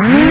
Mm-hmm.